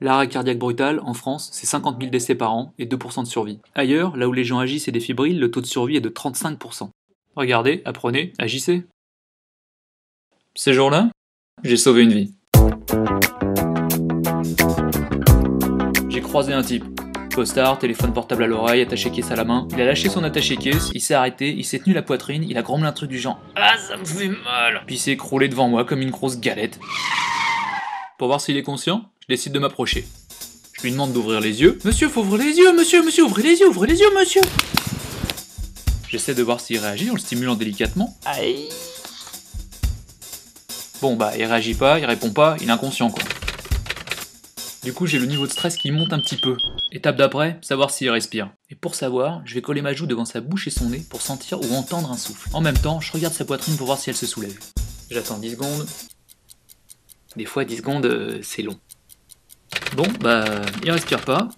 L'arrêt cardiaque brutal, en France, c'est 50 000 décès par an et 2% de survie. Ailleurs, là où les gens agissent et défibrilent, le taux de survie est de 35%. Regardez, apprenez, agissez. Ces jours-là, j'ai sauvé une vie. J'ai croisé un type. Costard, téléphone portable à l'oreille, attaché caisse à la main. Il a lâché son attaché caisse, il s'est arrêté, il s'est tenu la poitrine, il a grommelé un truc du genre Ah, ça me fait mal Puis il s'est écroulé devant moi comme une grosse galette. Pour voir s'il est conscient, je décide de m'approcher. Je lui demande d'ouvrir les yeux. Monsieur, faut ouvrir les yeux, monsieur, monsieur, ouvrez les yeux, ouvrez les yeux, monsieur J'essaie de voir s'il réagit en le stimulant délicatement. Aïe Bon bah, il réagit pas, il répond pas, il est inconscient quoi. Du coup, j'ai le niveau de stress qui monte un petit peu. Étape d'après, savoir s'il respire. Et pour savoir, je vais coller ma joue devant sa bouche et son nez pour sentir ou entendre un souffle. En même temps, je regarde sa poitrine pour voir si elle se soulève. J'attends 10 secondes. Des fois, 10 secondes, euh, c'est long. Bon, bah, il respire pas.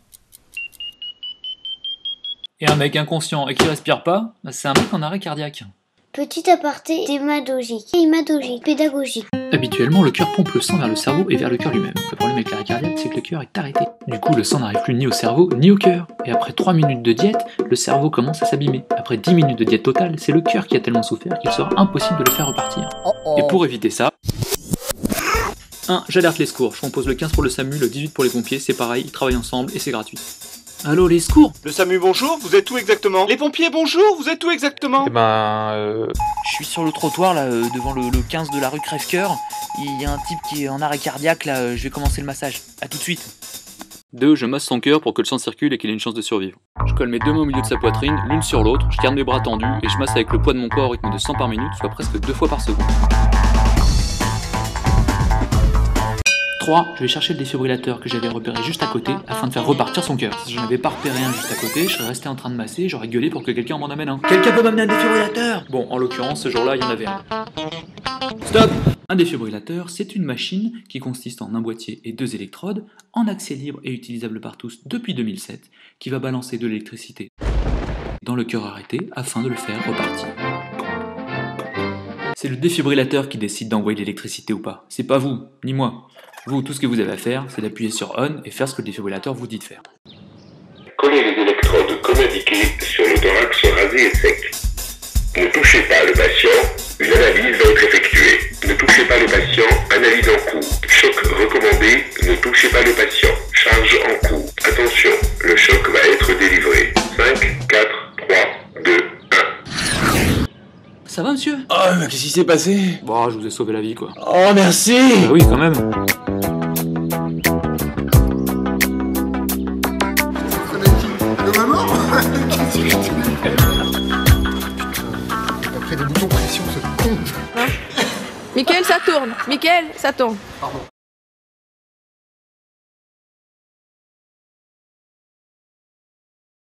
Et un mec inconscient et qui respire pas, bah, c'est un mec en arrêt cardiaque. Petit aparté démagogique, hémagogique, pédagogique. Habituellement, le cœur pompe le sang vers le cerveau et vers le cœur lui-même. Le problème avec l'arrêt cardiaque, c'est que le cœur est arrêté. Du coup, le sang n'arrive plus ni au cerveau ni au cœur. Et après 3 minutes de diète, le cerveau commence à s'abîmer. Après 10 minutes de diète totale, c'est le cœur qui a tellement souffert qu'il sera impossible de le faire repartir. Et pour éviter ça, 1. J'alerte les secours. Je compose le 15 pour le SAMU, le 18 pour les pompiers. C'est pareil, ils travaillent ensemble et c'est gratuit. Allô, les secours Le SAMU bonjour, vous êtes où exactement? Les pompiers bonjour, vous êtes où exactement? Eh ben, euh, Je suis sur le trottoir là, euh, devant le, le 15 de la rue Crève-Cœur. Il y a un type qui est en arrêt cardiaque là, euh, je vais commencer le massage. A tout de suite. 2. Je masse son cœur pour que le sang circule et qu'il ait une chance de survivre. Je colle mes deux mains au milieu de sa poitrine, l'une sur l'autre, je garde mes bras tendus et je masse avec le poids de mon corps au rythme de 100 par minute, soit presque deux fois par seconde. 3. Je vais chercher le défibrillateur que j'avais repéré juste à côté afin de faire repartir son cœur. Si j'en avais pas repéré un juste à côté, je serais resté en train de masser et j'aurais gueulé pour que quelqu'un m'en amène un. Quelqu'un peut m'amener un défibrillateur Bon, en l'occurrence, ce jour-là, il y en avait un. Stop Un défibrillateur, c'est une machine qui consiste en un boîtier et deux électrodes, en accès libre et utilisable par tous depuis 2007, qui va balancer de l'électricité dans le cœur arrêté afin de le faire repartir. C'est le défibrillateur qui décide d'envoyer l'électricité ou pas. C'est pas vous, ni moi. Vous, tout ce que vous avez à faire, c'est d'appuyer sur on et faire ce que le défibrillateur vous dit de faire. Collez les électrodes comme indiqué sur le thorax rasé et sec. Ne touchez pas le patient, une analyse va être effectuée. Ne touchez pas le patient, analyse en cours. Choc recommandé, ne touchez pas le patient. Ça va, monsieur? Oh, mais qu'est-ce qui s'est passé? Bon, je vous ai sauvé la vie, quoi. Oh, merci Bah oui, quand même. Maman Après des boutons pression, ce con Mickaël, ça tourne. Mickaël, ça tourne.